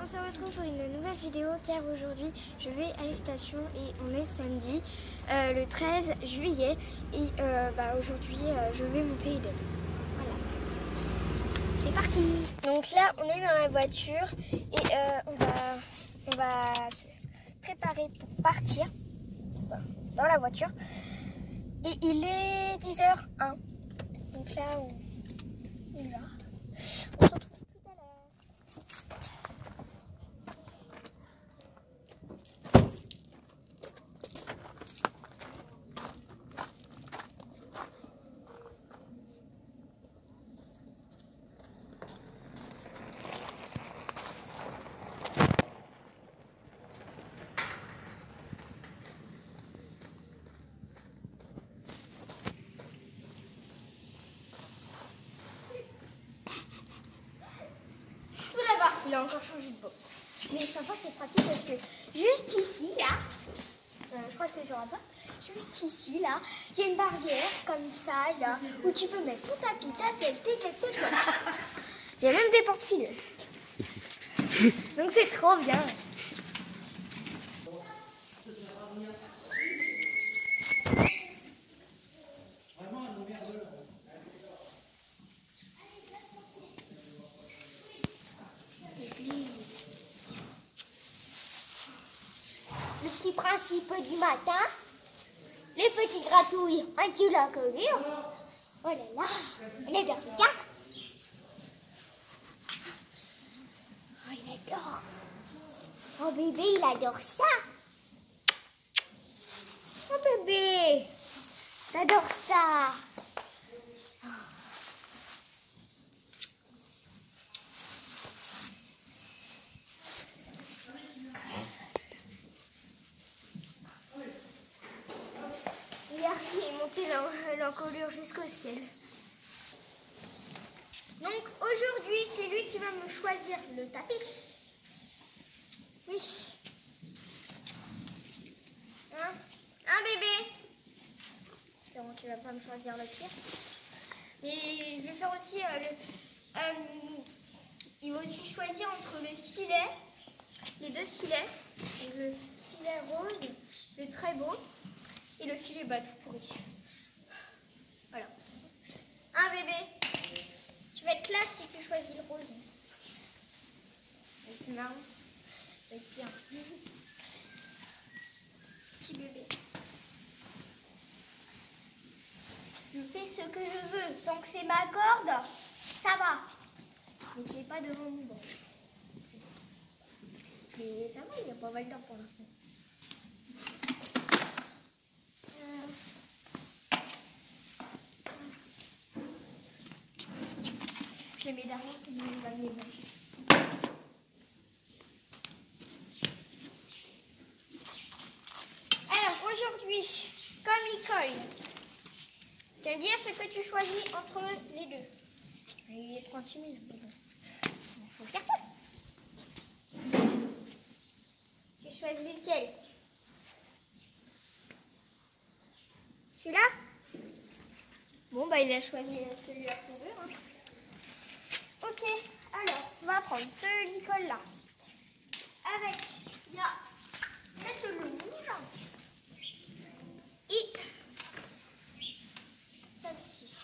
on se retrouve pour une nouvelle vidéo car aujourd'hui je vais à l'extension et on est samedi euh, le 13 juillet et euh, bah, aujourd'hui euh, je vais monter Eden. Voilà. C'est parti Donc là on est dans la voiture et on, va, on va se préparer pour partir dans la voiture et il est 10h01 donc là on encore changé de box. Mais sympa, c'est pratique parce que juste ici, là, euh, je crois que c'est sur un pas, juste ici, là, il y a une barrière comme ça, là, où tu peux mettre tout tapis, ta selle, tes chose. Il y a même des porte-filets. Donc c'est trop bien. Principe du matin. Les petits gratouilles tu la colure. Oh là là, on adore ça. Oh, il adore. Oh bébé, il adore ça. Oh bébé, j'adore ça. Ciel. Donc aujourd'hui, c'est lui qui va me choisir le tapis. Oui. Hein? Un bébé. J'espère qu'il va pas me choisir le pire. Mais je vais faire aussi euh, le... Euh, il va aussi choisir entre le filet, les deux filets. le filet rose, le très beau, et le filet bas tout pourri. Bébé. Tu vas être classe si tu choisis le rose. Va être bien. Petit bébé. Je fais ce que je veux. Tant que c'est ma corde, ça va. Mais tu n'es pas devant mon banc. Mais ça va, il n'y a pas mal d'heures pour l'instant. mes Alors aujourd'hui, comme Nicole, j'aime bien ce que tu choisis entre les deux. Il est 36 000. Il faut faire quoi Tu choisis lequel? Celui-là? Bon, bah il a choisi celui-là pour eux. Hein. On va prendre ce licol-là. Avec, il y a. Et celle-ci.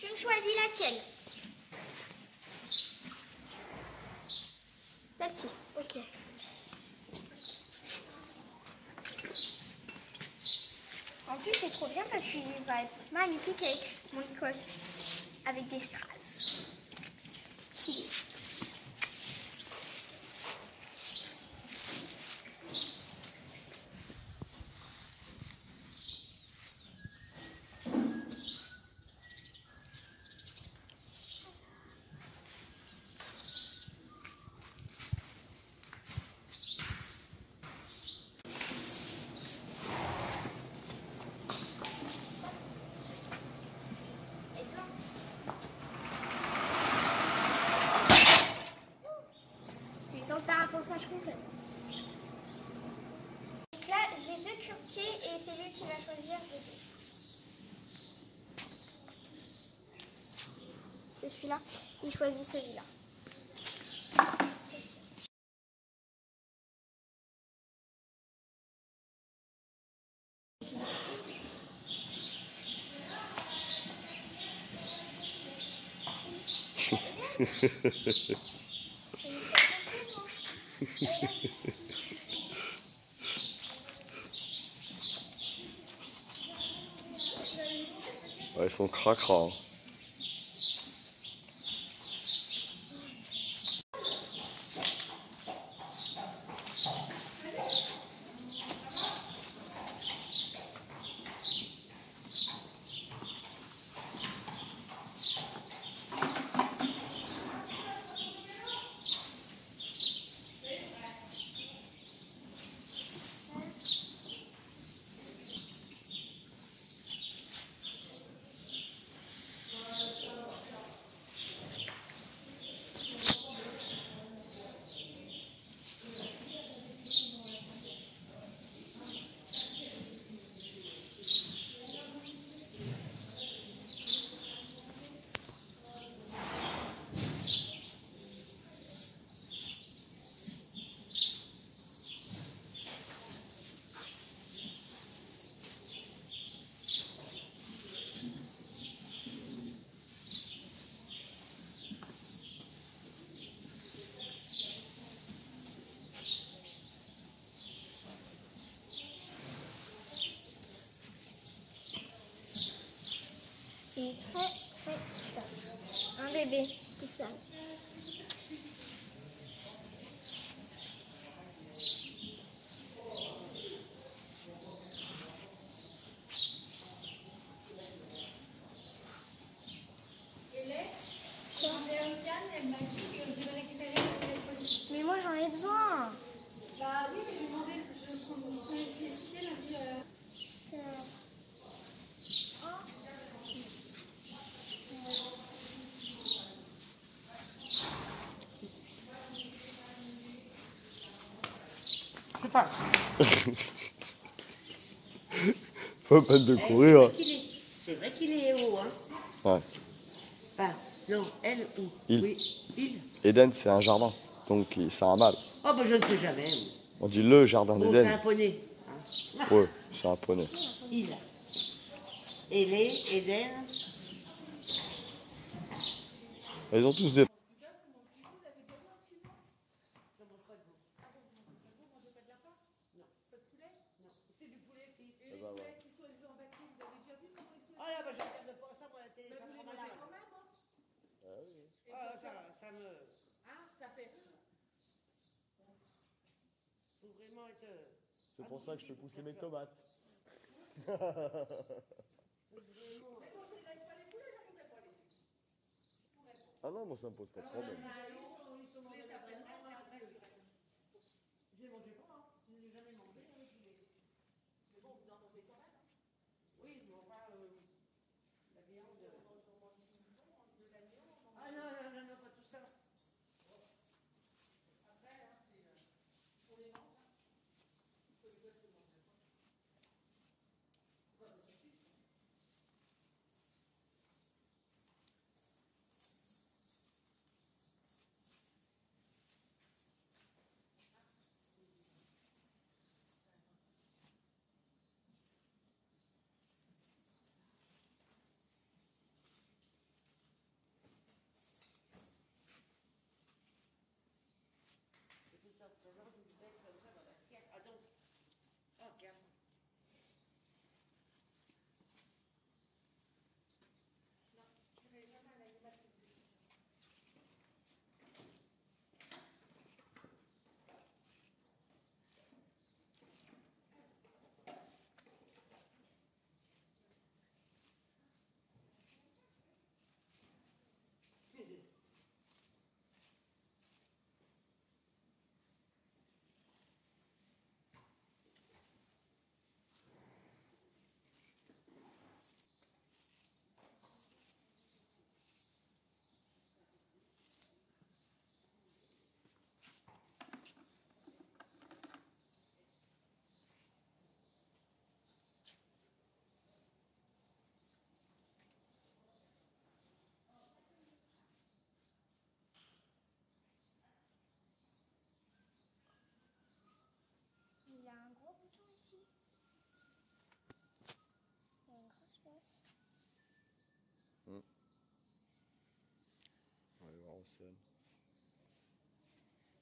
Tu me choisis laquelle Celle-ci, ok. c'est trop bien parce qu'il va avec mon écosse avec des strass. Donc là, j'ai deux cure-pieds et c'est lui qui va choisir. C'est celui-là Il choisit celui-là. Ouais, ils sont cracra. Très très sale. Un bébé tout sale. Mais moi j'en ai besoin. Bah oui, mais j'ai demandé, je prends mon électricité, elle m'a dit, euh, Je parle. Pas peine de courir. C'est vrai qu'il est, haut, hein. Ouais. Non, elle ou Il. Oui, il. Eden, c'est un jardin. Donc, c'est un mâle. Oh, bah je ne sais jamais. On dit le jardin Bon, c'est un d'Eden. poney. hein. Ouais, c'est un poney. Il. Hélé, Eden. Ils ont tous des. Oh là, bah je regarde pas ça, moi, la télé, ça me prend malade. Ah, ça, ça me... hein, ça fait. Faut vraiment être... euh, C'est pour ça que je fais pousser mes tomates. ah non, moi ça me pose pas de problème. J'ai mangé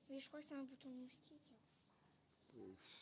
Mais je crois que c'est un bouton de moustique. Ouf.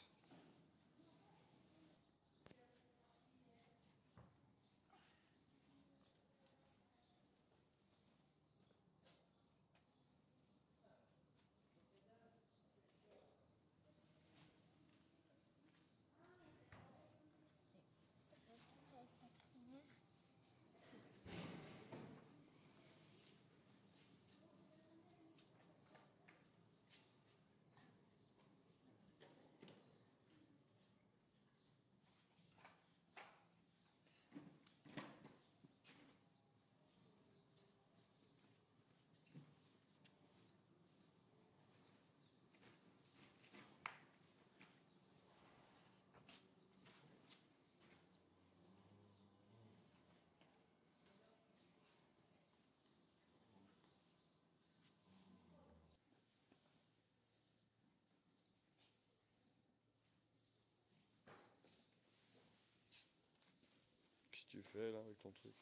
Qu'est-ce que tu fais là avec ton truc?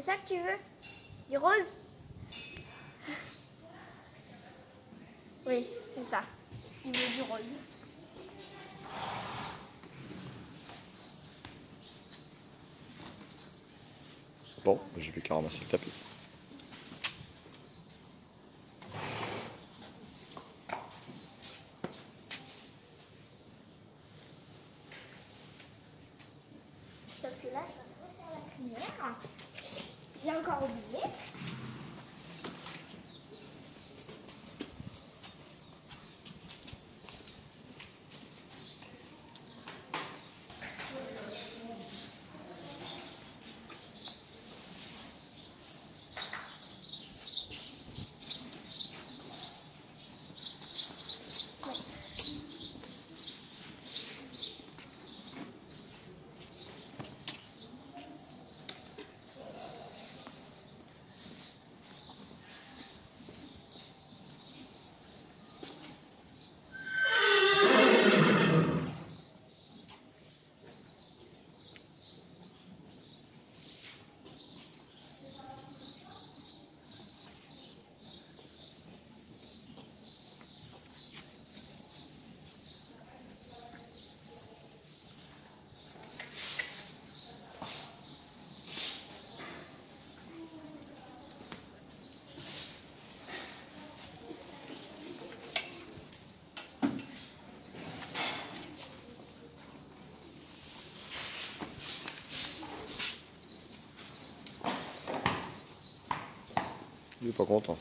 C'est ça que tu veux? Du rose? Oui, c'est ça. Il veut du rose. Bon, j'ai plus qu'à ramasser le tapis. Sauf que là, je vais refaire la crinière. J'ai encore oublié. Pas content.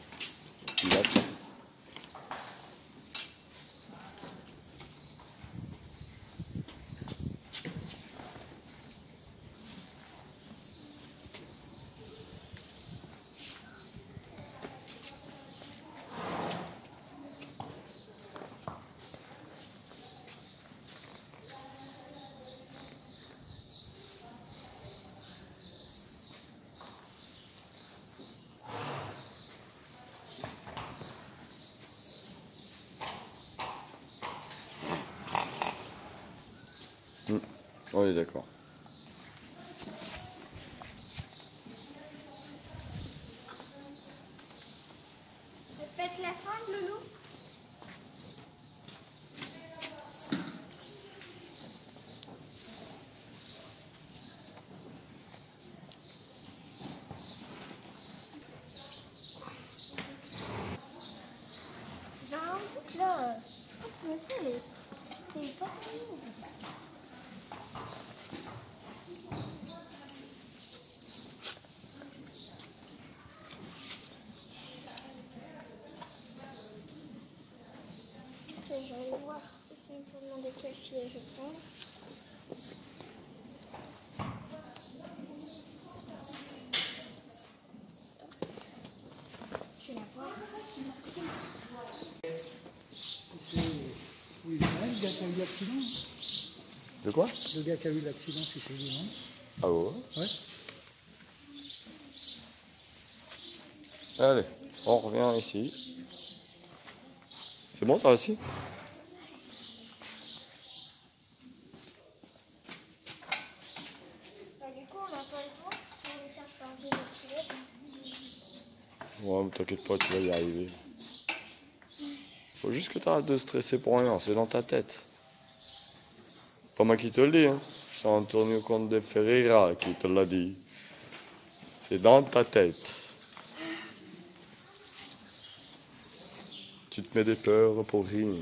On est d'accord. L'accident. De quoi? Le gars qui a eu l'accident, c'est celui non? Ah ouais? Ouais. Allez, on revient ici. C'est bon, toi aussi? Bah, du coup, on n'a pas le temps. On va faire changer le filet. Ouais, mais t'inquiète pas, tu vas y arriver. Faut juste que t'arrêtes de stresser pour rien, c'est dans ta tête. Pas qui te le dis, hein. C'est Antonio Conde Ferreira qui te l'a dit. C'est dans ta tête. Tu te mets des peurs pour rien.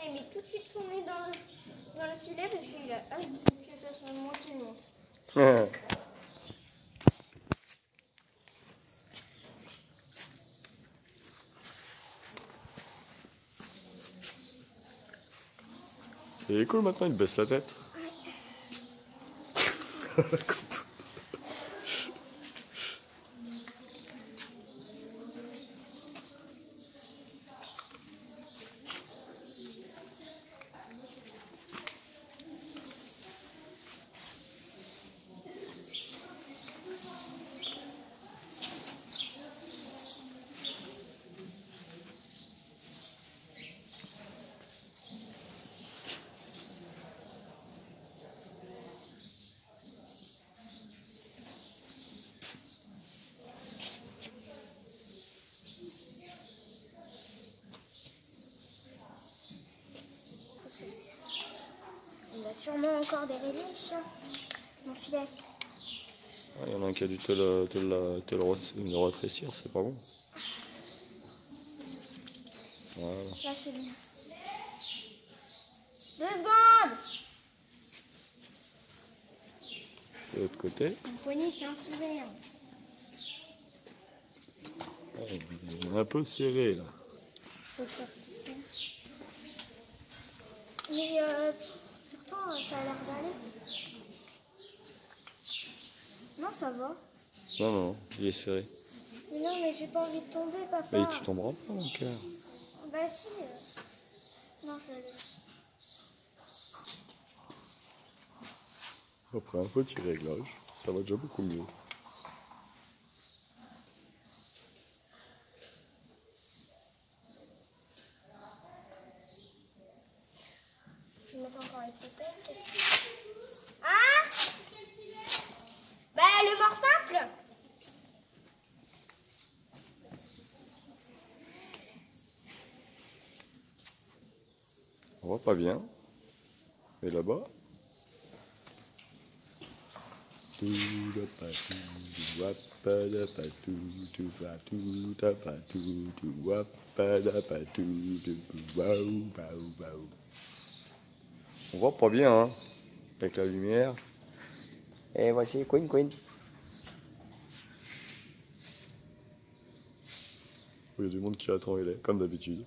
Ah, il met tout de suite son nez dans le, dans le filet parce qu'il a hâte que ça soit moi qui le monte. Il est cool maintenant, il baisse la tête. Il a sûrement encore des le chien. Mon filet. Ah, Il y en a un qui a dû te le, te le, te le re- le retrécir, c'est pas bon. Voilà. Là, c'est bien. Deux secondes De l'autre côté, Mon poignet fait un sourire. ah, il est un peu serré là. Faut sortir. Mais euh, pourtant, euh, ça a l'air d'aller. Non, ça va. Non, non, il est serré. Mais non, mais j'ai pas envie de tomber, papa. Mais tu tomberas pas, mon cœur. Bah si. euh. Non, je vais aller. Après un petit réglage, ça va déjà beaucoup mieux. Je vais mettre encore les popettes. Ah Bah, le mort simple On va pas bien. Et là-bas Tout da pa tout, tout wa pa da pa tout, tout va tout da pa tout, tout wa pa da pa tout, tout waouh, waouh, waouh. On voit pas bien, hein, avec la lumière. Et voici Queen Queen. Il y a du monde qui attend, il est, comme d'habitude.